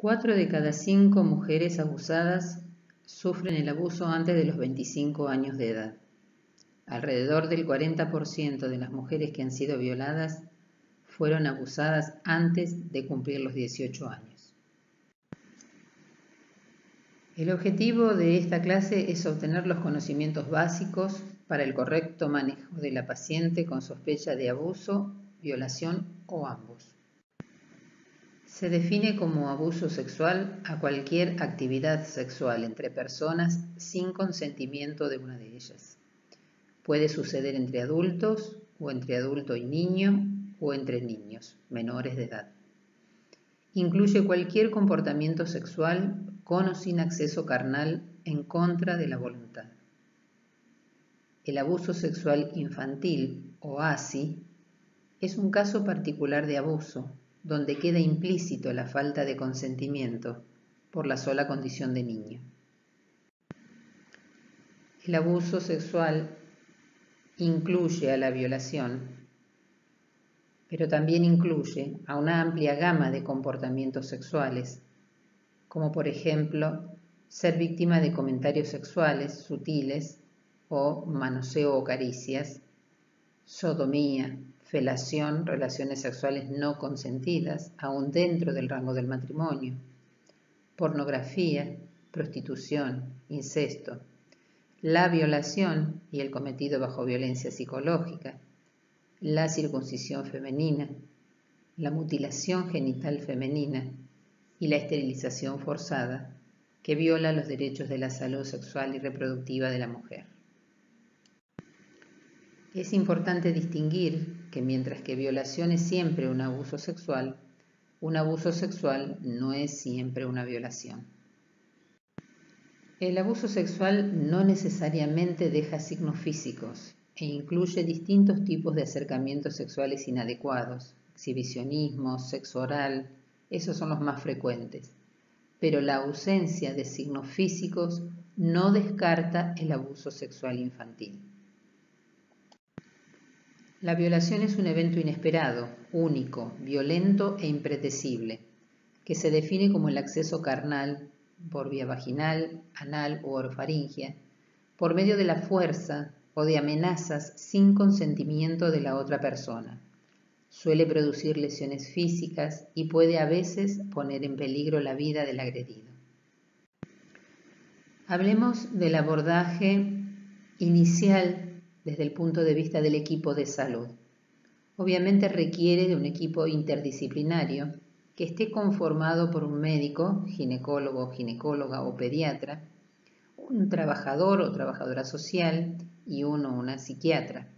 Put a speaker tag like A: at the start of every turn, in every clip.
A: Cuatro de cada cinco mujeres abusadas sufren el abuso antes de los 25 años de edad. Alrededor del 40% de las mujeres que han sido violadas fueron abusadas antes de cumplir los 18 años. El objetivo de esta clase es obtener los conocimientos básicos para el correcto manejo de la paciente con sospecha de abuso, violación o ambos. Se define como abuso sexual a cualquier actividad sexual entre personas sin consentimiento de una de ellas. Puede suceder entre adultos o entre adulto y niño o entre niños menores de edad. Incluye cualquier comportamiento sexual con o sin acceso carnal en contra de la voluntad. El abuso sexual infantil o ASI es un caso particular de abuso donde queda implícito la falta de consentimiento por la sola condición de niño. El abuso sexual incluye a la violación, pero también incluye a una amplia gama de comportamientos sexuales, como por ejemplo ser víctima de comentarios sexuales sutiles o manoseo o caricias, sodomía, felación, relaciones sexuales no consentidas, aún dentro del rango del matrimonio, pornografía, prostitución, incesto, la violación y el cometido bajo violencia psicológica, la circuncisión femenina, la mutilación genital femenina. Y la esterilización forzada que viola los derechos de la salud sexual y reproductiva de la mujer. Es importante distinguir que mientras que violación es siempre un abuso sexual, un abuso sexual no es siempre una violación. El abuso sexual no necesariamente deja signos físicos e incluye distintos tipos de acercamientos sexuales inadecuados, exhibicionismo, sexo oral, esos son los más frecuentes. Pero la ausencia de signos físicos no descarta el abuso sexual infantil. La violación es un evento inesperado, único, violento e impredecible, que se define como el acceso carnal por vía vaginal, anal o orofaringia, por medio de la fuerza o de amenazas sin consentimiento de la otra persona. Suele producir lesiones físicas y puede a veces poner en peligro la vida del agredido. Hablemos del abordaje inicial desde el punto de vista del equipo de salud. Obviamente requiere de un equipo interdisciplinario que esté conformado por un médico, ginecólogo, ginecóloga o pediatra, un trabajador o trabajadora social y uno o una psiquiatra.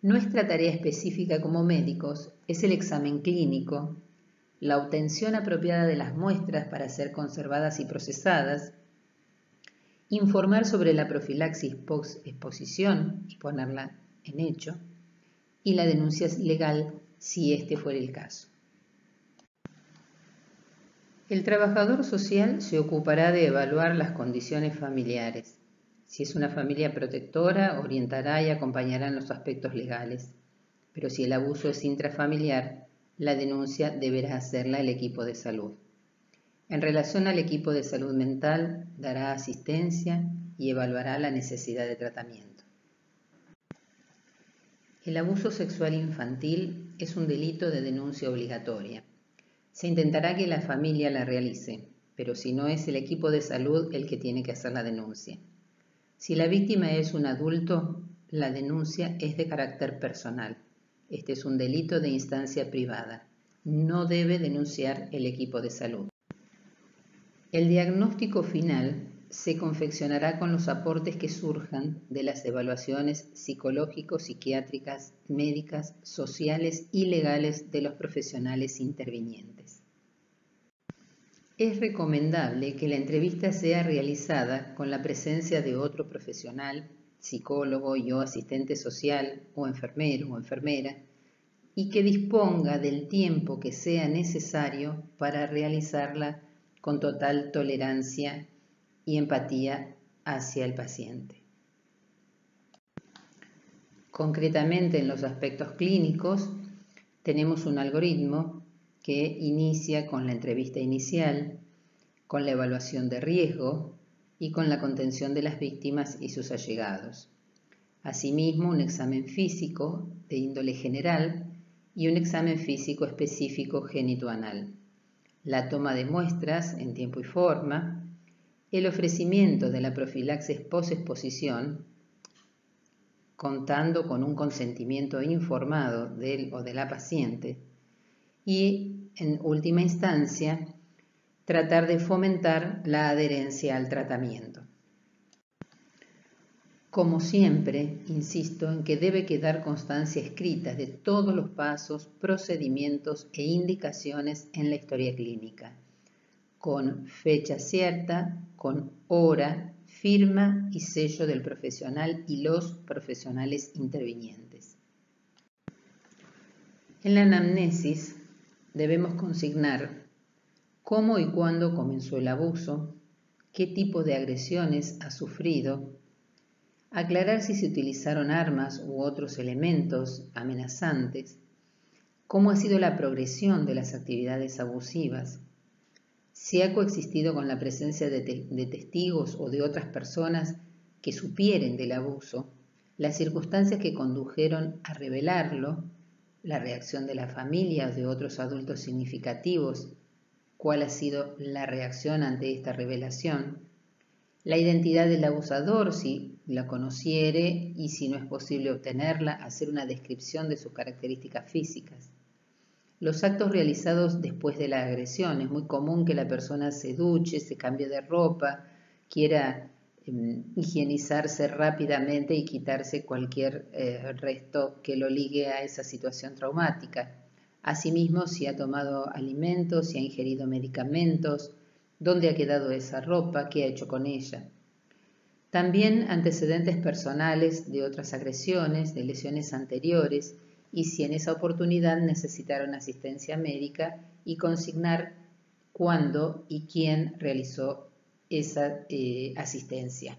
A: Nuestra tarea específica como médicos es el examen clínico, la obtención apropiada de las muestras para ser conservadas y procesadas, informar sobre la profilaxis post-exposición y ponerla en hecho, y la denuncia legal si este fuera el caso. El trabajador social se ocupará de evaluar las condiciones familiares. Si es una familia protectora, orientará y acompañará en los aspectos legales. Pero si el abuso es intrafamiliar, la denuncia deberá hacerla el equipo de salud. En relación al equipo de salud mental, dará asistencia y evaluará la necesidad de tratamiento. El abuso sexual infantil es un delito de denuncia obligatoria. Se intentará que la familia la realice, pero si no es el equipo de salud el que tiene que hacer la denuncia. Si la víctima es un adulto, la denuncia es de carácter personal. Este es un delito de instancia privada. No debe denunciar el equipo de salud. El diagnóstico final se confeccionará con los aportes que surjan de las evaluaciones psicológicos, psiquiátricas, médicas, sociales y legales de los profesionales intervinientes. Es recomendable que la entrevista sea realizada con la presencia de otro profesional, psicólogo y o asistente social o enfermero o enfermera, y que disponga del tiempo que sea necesario para realizarla con total tolerancia y empatía hacia el paciente. Concretamente en los aspectos clínicos tenemos un algoritmo que inicia con la entrevista inicial, con la evaluación de riesgo y con la contención de las víctimas y sus allegados. Asimismo, un examen físico de índole general y un examen físico específico genitoanal. La toma de muestras en tiempo y forma, el ofrecimiento de la profilaxis post-exposición, contando con un consentimiento informado del o de la paciente, y, en última instancia, tratar de fomentar la adherencia al tratamiento. Como siempre, insisto en que debe quedar constancia escrita de todos los pasos, procedimientos e indicaciones en la historia clínica, con fecha cierta, con hora, firma y sello del profesional y los profesionales intervinientes. En la anamnesis debemos consignar cómo y cuándo comenzó el abuso, qué tipo de agresiones ha sufrido, aclarar si se utilizaron armas u otros elementos amenazantes, cómo ha sido la progresión de las actividades abusivas, si ha coexistido con la presencia de, testigos o de otras personas que supieren del abuso, las circunstancias que condujeron a revelarlo la reacción de la familia o de otros adultos significativos, cuál ha sido la reacción ante esta revelación, la identidad del abusador, si la conociere y si no es posible obtenerla, hacer una descripción de sus características físicas. Los actos realizados después de la agresión. Es muy común que la persona se duche, se cambie de ropa, quiera Em, higienizarse rápidamente y quitarse cualquier eh, resto que lo ligue a esa situación traumática. Asimismo, si ha tomado alimentos, si ha ingerido medicamentos, dónde ha quedado esa ropa, qué ha hecho con ella. También antecedentes personales de otras agresiones, de lesiones anteriores y si en esa oportunidad necesitaron asistencia médica y consignar cuándo y quién realizó esa eh, asistencia.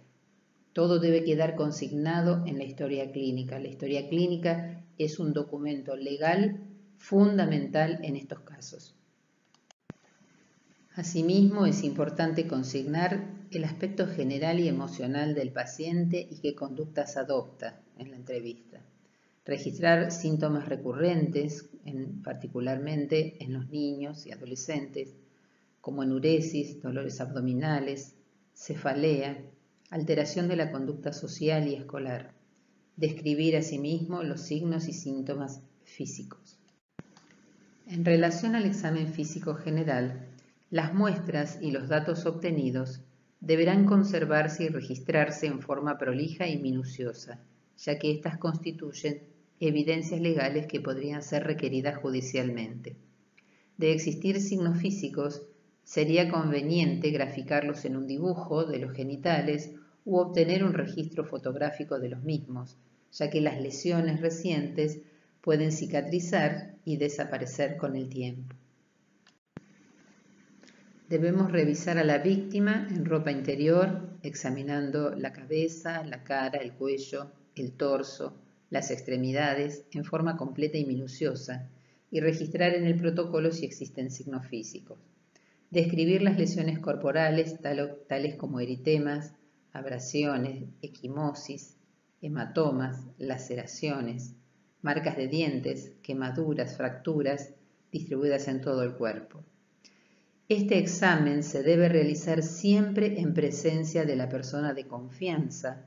A: Todo debe quedar consignado en la historia clínica. La historia clínica es un documento legal fundamental en estos casos. Asimismo, es importante consignar el aspecto general y emocional del paciente y qué conductas adopta en la entrevista. Registrar síntomas recurrentes, particularmente en los niños y adolescentes, como enuresis, dolores abdominales, cefalea, alteración de la conducta social y escolar. Describir asimismo los signos y síntomas físicos. En relación al examen físico general, las muestras y los datos obtenidos deberán conservarse y registrarse en forma prolija y minuciosa, ya que éstas constituyen evidencias legales que podrían ser requeridas judicialmente. De existir signos físicos, Sería conveniente graficarlos en un dibujo de los genitales u obtener un registro fotográfico de los mismos, ya que las lesiones recientes pueden cicatrizar y desaparecer con el tiempo. Debemos revisar a la víctima en ropa interior, examinando la cabeza, la cara, el cuello, el torso, las extremidades en forma completa y minuciosa y registrar en el protocolo si existen signos físicos describir las lesiones corporales tales como eritemas, abrasiones, equimosis, hematomas, laceraciones, marcas de dientes, quemaduras, fracturas distribuidas en todo el cuerpo. Este examen se debe realizar siempre en presencia de la persona de confianza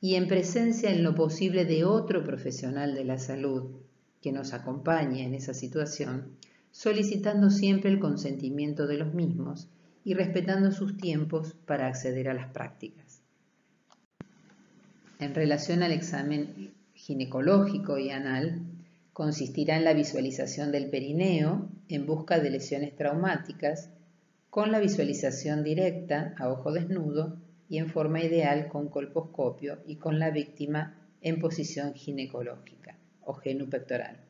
A: y en presencia en lo posible de otro profesional de la salud que nos acompañe en esa situación solicitando siempre el consentimiento de los mismos y respetando sus tiempos para acceder a las prácticas. En relación al examen ginecológico y anal, consistirá en la visualización del perineo en busca de lesiones traumáticas, con la visualización directa a ojo desnudo y en forma ideal con colposcopio y con la víctima en posición ginecológica o genupectoral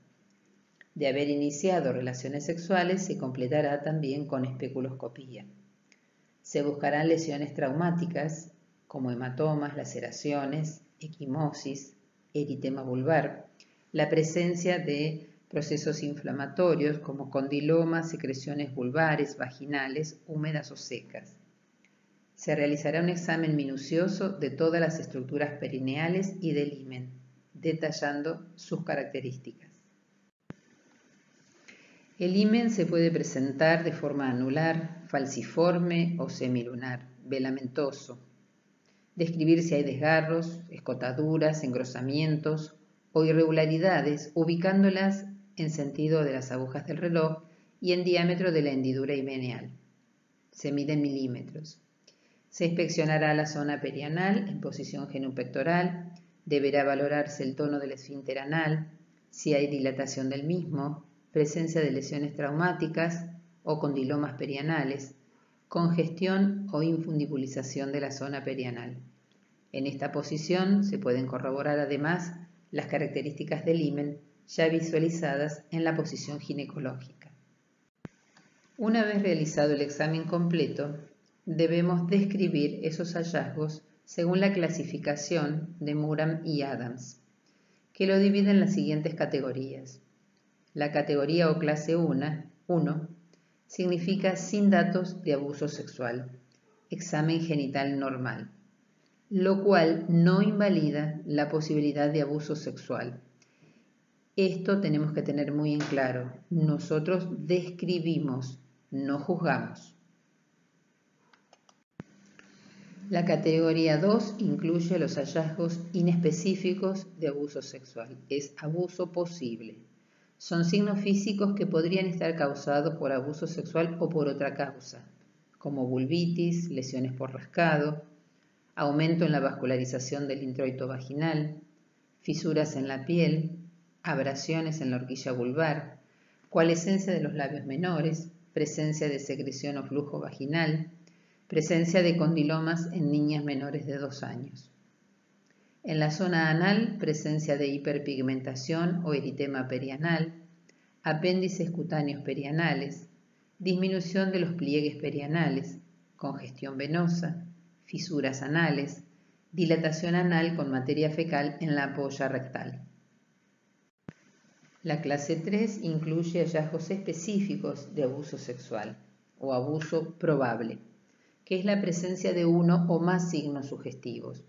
A: de haber iniciado relaciones sexuales se completará también con especuloscopía. Se buscarán lesiones traumáticas como hematomas, laceraciones, equimosis, eritema vulvar, la presencia de procesos inflamatorios como condilomas, secreciones vulvares, vaginales, húmedas o secas. Se realizará un examen minucioso de todas las estructuras perineales y del himen, detallando sus características. El himen se puede presentar de forma anular, falciforme o semilunar, velamentoso. Describir si hay desgarros, escotaduras, engrosamientos o irregularidades, ubicándolas en sentido de las agujas del reloj y en diámetro de la hendidura himenial. Se mide en milímetros. Se inspeccionará la zona perianal en posición genupectoral, deberá valorarse el tono del esfínter anal, si hay dilatación del mismo, presencia de lesiones traumáticas o condilomas perianales, congestión o infundibulización de la zona perianal. En esta posición se pueden corroborar además las características del himen ya visualizadas en la posición ginecológica. Una vez realizado el examen completo, debemos describir esos hallazgos según la clasificación de Muram y Adams, que lo divide en las siguientes categorías. La categoría o clase 1, 1 significa sin datos de abuso sexual, examen genital normal, lo cual no invalida la posibilidad de abuso sexual. Esto tenemos que tener muy en claro. Nosotros describimos, no juzgamos. La categoría 2 incluye los hallazgos inespecíficos de abuso sexual. Es abuso posible. Son signos físicos que podrían estar causados por abuso sexual o por otra causa, como vulvitis, lesiones por rascado, aumento en la vascularización del introito vaginal, fisuras en la piel, abrasiones en la horquilla vulvar, coalescencia de los labios menores, presencia de secreción o flujo vaginal, Presencia de condilomas en niñas menores de 2 años. En la zona anal, presencia de hiperpigmentación o eritema perianal, apéndices cutáneos perianales, disminución de los pliegues perianales, congestión venosa, fisuras anales, dilatación anal con materia fecal en la polla rectal. La clase 3 incluye hallazgos específicos de abuso sexual o abuso probable que es la presencia de uno o más signos sugestivos.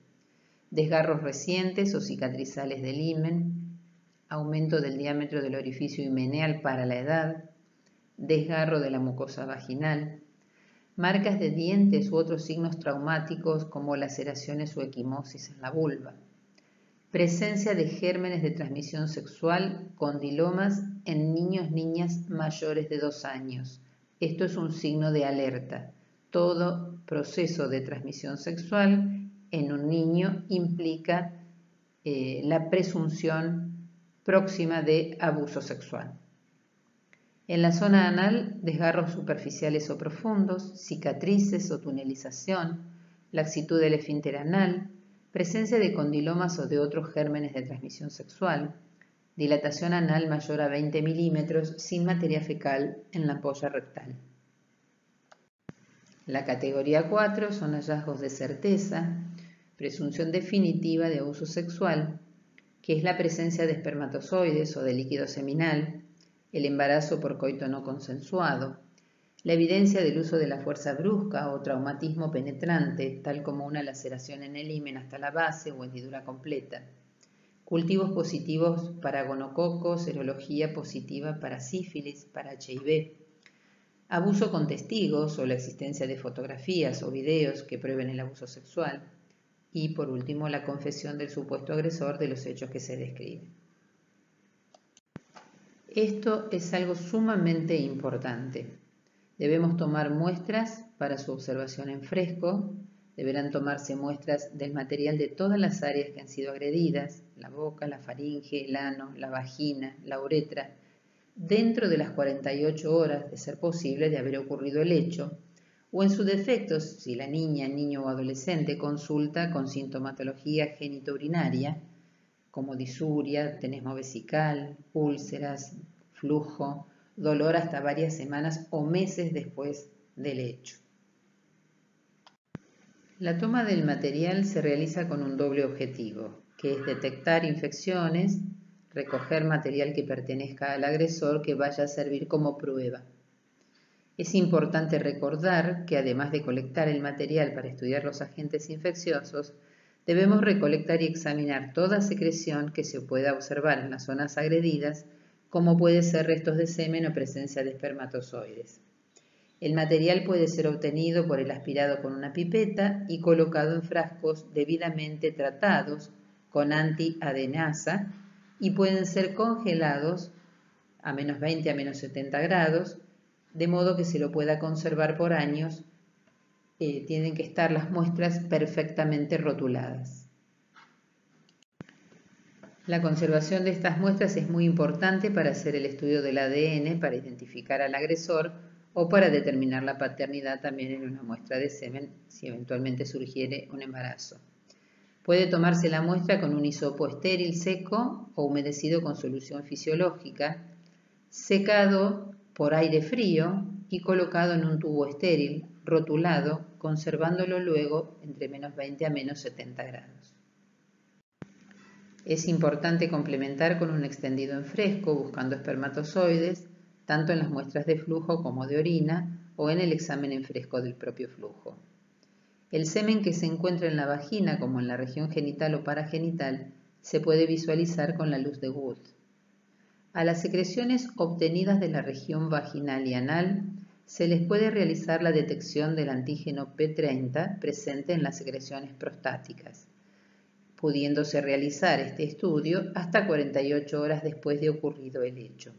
A: Desgarros recientes o cicatrizales del himen, aumento del diámetro del orificio himeneal para la edad, desgarro de la mucosa vaginal, marcas de dientes u otros signos traumáticos como laceraciones o equimosis en la vulva, presencia de gérmenes de transmisión sexual con dilomas en niños niñas mayores de dos años. Esto es un signo de alerta todo proceso de transmisión sexual en un niño implica eh, la presunción próxima de abuso sexual. En la zona anal, desgarros superficiales o profundos, cicatrices o tunelización, laxitud del esfínter anal, presencia de condilomas o de otros gérmenes de transmisión sexual, dilatación anal mayor a 20 milímetros sin materia fecal en la polla rectal. La categoría 4 son hallazgos de certeza, presunción definitiva de abuso sexual, que es la presencia de espermatozoides o de líquido seminal, el embarazo por coito no consensuado, la evidencia del uso de la fuerza brusca o traumatismo penetrante, tal como una laceración en el himen hasta la base o hendidura completa, cultivos positivos para gonococos, serología positiva para sífilis, para HIV, abuso con testigos o la existencia de fotografías o videos que prueben el abuso sexual y por último la confesión del supuesto agresor de los hechos que se describen. Esto es algo sumamente importante. Debemos tomar muestras para su observación en fresco, deberán tomarse muestras del material de todas las áreas que han sido agredidas, la boca, la faringe, el ano, la vagina, la uretra, dentro de las 48 horas de ser posible de haber ocurrido el hecho, o en su defecto, si la niña, niño o adolescente consulta con sintomatología genitourinaria, como disuria, tenesmo vesical, úlceras, flujo, dolor hasta varias semanas o meses después del hecho. La toma del material se realiza con un doble objetivo, que es detectar infecciones recoger material que pertenezca al agresor que vaya a servir como prueba. Es importante recordar que además de colectar el material para estudiar los agentes infecciosos, debemos recolectar y examinar toda secreción que se pueda observar en las zonas agredidas, como puede ser restos de semen o presencia de espermatozoides. El material puede ser obtenido por el aspirado con una pipeta y colocado en frascos debidamente tratados con antiadenasa y pueden ser congelados a menos 20 a menos 70 grados de modo que se lo pueda conservar por años, eh, tienen que estar las muestras perfectamente rotuladas. La conservación de estas muestras es muy importante para hacer el estudio del ADN, para identificar al agresor o para determinar la paternidad también en una muestra de semen si eventualmente surgiere un embarazo. Puede tomarse la muestra con un hisopo estéril seco o humedecido con solución fisiológica, secado por aire frío y colocado en un tubo estéril, rotulado, conservándolo luego entre menos 20 a menos 70 grados. Es importante complementar con un extendido en fresco buscando espermatozoides, tanto en las muestras de flujo como de orina o en el examen en fresco del propio flujo. El semen que se encuentra en la vagina como en la región genital o paragenital se puede visualizar con la luz de Wood. A las secreciones obtenidas de la región vaginal y anal se les puede realizar la detección del antígeno P30 presente en las secreciones prostáticas, pudiéndose realizar este estudio hasta 48 horas después de ocurrido el hecho.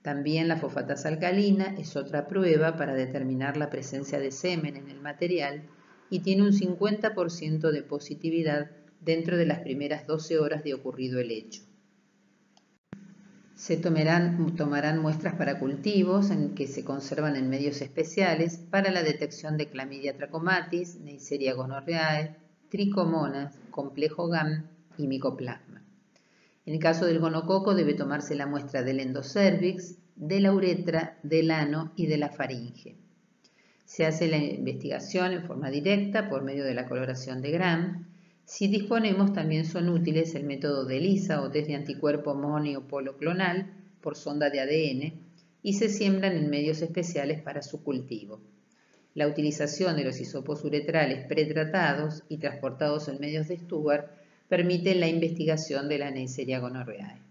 A: También la fosfatasa alcalina es otra prueba para determinar la presencia de semen en el material y tiene un 50% de positividad dentro de las primeras 12 horas de ocurrido el hecho. Se tomarán, muestras para cultivos en que se conservan en medios especiales para la detección de clamidia trachomatis, Neisseria gonorrhoeae, tricomonas, complejo GAM y micoplasma. En el caso del gonococo debe tomarse la muestra del endocervix, de la uretra, del ano y de la faringe. Se hace la investigación en forma directa por medio de la coloración de Gram si disponemos, también son útiles el método de ELISA o test de anticuerpo monio clonal por sonda de ADN y se siembran en medios especiales para su cultivo. La utilización de los hisopos uretrales pretratados y transportados en medios de Stuart permite la investigación de la Neisseria gonorrhoeae.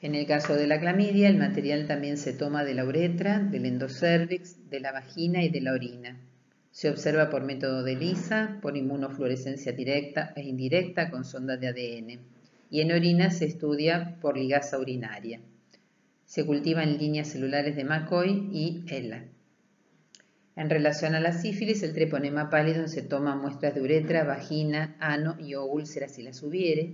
A: En el caso de la clamidia, el material también se toma de la uretra, del endocervix, de la vagina y de la orina. Se observa por método de lisa, por inmunofluorescencia directa e indirecta con sonda de ADN. Y en orina se estudia por ligasa urinaria. Se cultiva en líneas celulares de McCoy y ELA. En relación a la sífilis, el treponema pálido se toma muestras de uretra, vagina, ano y o úlceras si las hubiere.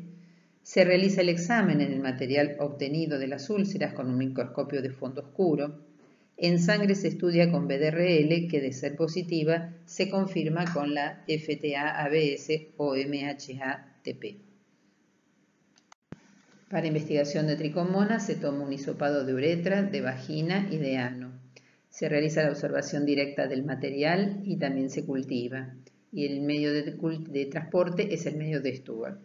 A: Se realiza el examen en el material obtenido de las úlceras con un microscopio de fondo oscuro en sangre se estudia con BDRL, que de ser positiva se confirma con la FTA-ABS o MHA-TP. Para investigación de tricomonas se toma un hisopado de uretra, de vagina y de ano. Se realiza la observación directa del material y también se cultiva. Y el medio de, de transporte es el medio de Stuart.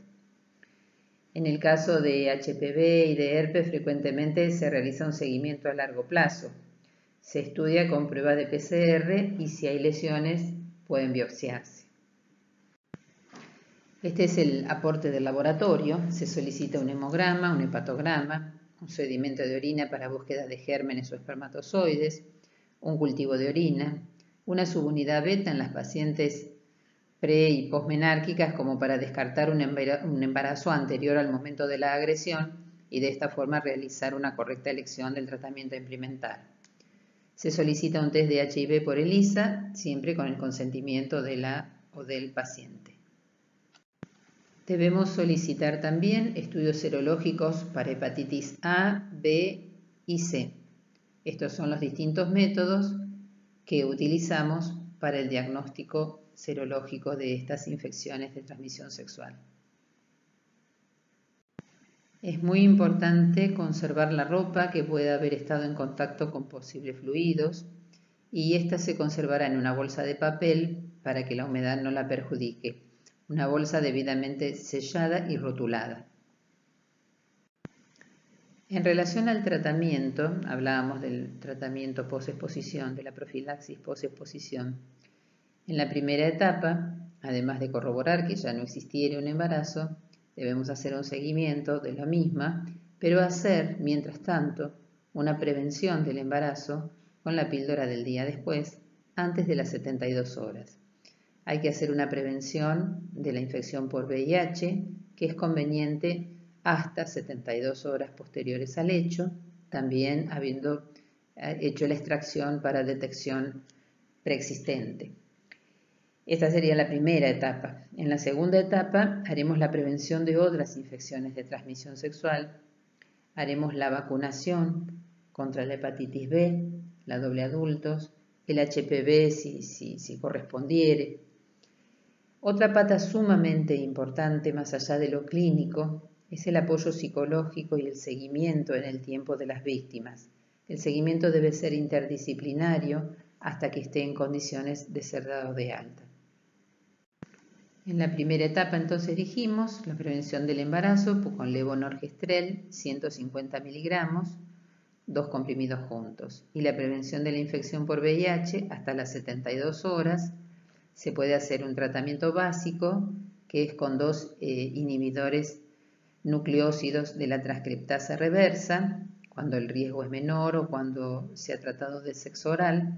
A: En el caso de HPV y de herpes frecuentemente se realiza un seguimiento a largo plazo, se estudia con pruebas de PCR y si hay lesiones pueden biopsiarse. Este es el aporte del laboratorio. Se solicita un hemograma, un hepatograma, un sedimento de orina para búsqueda de gérmenes o espermatozoides, un cultivo de orina, una subunidad beta en las pacientes pre y posmenárquicas como para descartar un embarazo anterior al momento de la agresión y de esta forma realizar una correcta elección del tratamiento a. Se solicita un test de HIV por ELISA, siempre con el consentimiento de la o del paciente. Debemos solicitar también estudios serológicos para hepatitis A, B y C. Estos son los distintos métodos que utilizamos para el diagnóstico serológico de estas infecciones de transmisión sexual. Es muy importante conservar la ropa que pueda haber estado en contacto con posibles fluidos y esta se conservará en una bolsa de papel para que la humedad no la perjudique, una bolsa debidamente sellada y rotulada. En relación al tratamiento, hablábamos del tratamiento post-exposición, de la profilaxis post-exposición. En la primera etapa, además de corroborar que ya no existiera un embarazo, debemos hacer un seguimiento de la misma, pero hacer, mientras tanto, una prevención del embarazo con la píldora del día después, antes de las 72 horas. Hay que hacer una prevención de la infección por VIH, que es conveniente hasta 72 horas posteriores al hecho, también habiendo eh, hecho la extracción para detección preexistente. Esta sería la primera etapa. En la segunda etapa haremos la prevención de otras infecciones de transmisión sexual, haremos la vacunación contra la hepatitis B, la doble adultos, el HPV si, si, si correspondiere. Otra pata sumamente importante más allá de lo clínico es el apoyo psicológico y el seguimiento en el tiempo de las víctimas. El seguimiento debe ser interdisciplinario hasta que esté en condiciones de ser dado de alta. En la primera etapa entonces dijimos la prevención del embarazo con levonorgestrel 150 miligramos, dos comprimidos juntos, y la prevención de la infección por VIH hasta las 72 horas. Se puede hacer un tratamiento básico que es con dos eh, inhibidores nucleócidos de la transcriptasa reversa, cuando el riesgo es menor o cuando se ha tratado de sexo oral,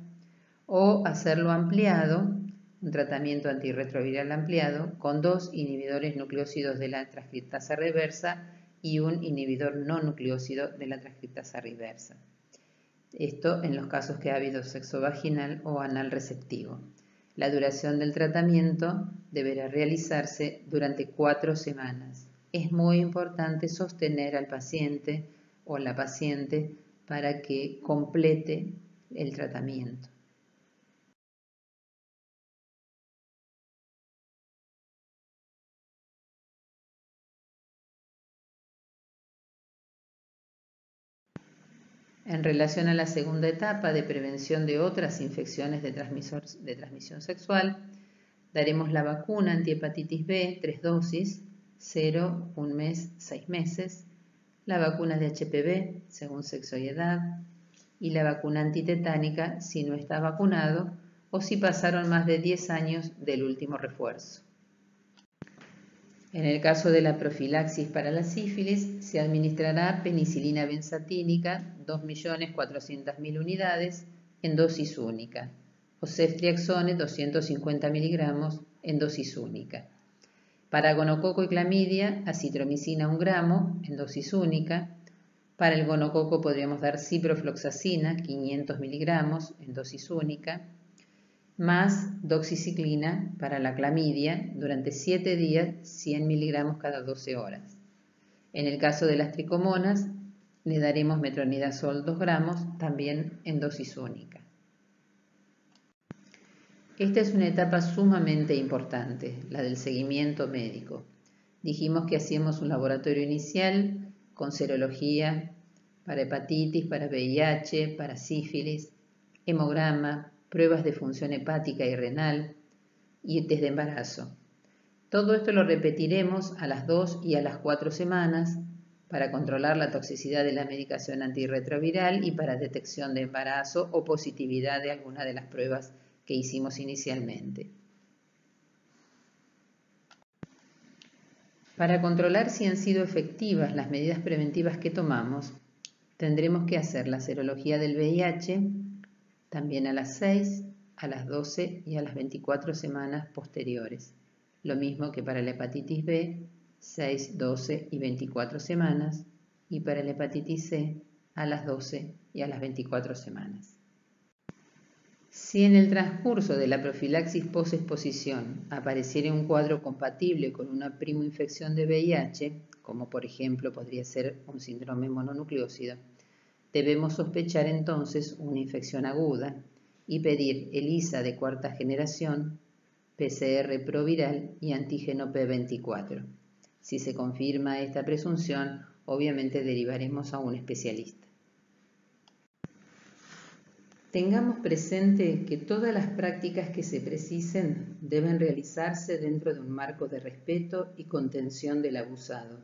A: o hacerlo ampliado, un tratamiento antirretroviral ampliado, con dos inhibidores nucleócidos de la transcriptasa reversa y un inhibidor no nucleócido de la transcriptasa reversa. Esto en los casos que ha habido sexo vaginal o anal receptivo. La duración del tratamiento deberá realizarse durante cuatro semanas es muy importante sostener al paciente o la paciente para que complete el tratamiento. En relación a la segunda etapa de prevención de otras infecciones de, transmisión sexual, daremos la vacuna antihepatitis B, tres dosis, 0, un mes, seis meses, la vacuna de HPV según sexo y edad y la vacuna antitetánica si no está vacunado o si pasaron más de 10 años del último refuerzo. En el caso de la profilaxis para la sífilis, se administrará penicilina benzatínica 2.400.000 unidades en dosis única o ceftriaxone 250 miligramos en dosis única. Para gonococo y clamidia, acitromicina 1 gramo en dosis única. Para el gonococo podríamos dar ciprofloxacina 500 miligramos en dosis única, más doxiciclina para la clamidia durante 7 días 100 miligramos cada 12 horas. En el caso de las tricomonas, le daremos metronidazol 2 gramos también en dosis única. Esta es una etapa sumamente importante, la del seguimiento médico. Dijimos que hacíamos un laboratorio inicial con serología para hepatitis, para VIH, para sífilis, hemograma, pruebas de función hepática y renal y test de embarazo. Todo esto lo repetiremos a las 2 y a las 4 semanas para controlar la toxicidad de la medicación antirretroviral y para detección de embarazo o positividad de alguna de las pruebas que hicimos inicialmente. Para controlar si han sido efectivas las medidas preventivas que tomamos, tendremos que hacer la serología del VIH también a las 6, a las 12 y a las 24 semanas posteriores. Lo mismo que para la hepatitis B, 6, 12 y 24 semanas, y para la hepatitis C, a las 12 y a las 24 semanas. Si en el transcurso de la profilaxis post-exposición apareciera un cuadro compatible con una primoinfección de VIH, como por ejemplo podría ser un síndrome mononucleócido, debemos sospechar entonces una infección aguda y pedir ELISA de cuarta generación, PCR proviral y antígeno P24. Si se confirma esta presunción, obviamente derivaremos a un especialista. Tengamos presente que todas las prácticas que se precisen deben realizarse dentro de un marco de respeto y contención del abusado.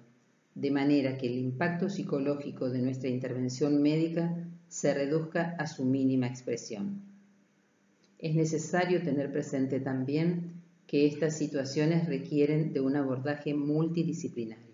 A: De manera que el impacto psicológico de nuestra intervención médica se reduzca a su mínima expresión. Es necesario tener presente también que estas situaciones requieren de un abordaje multidisciplinario.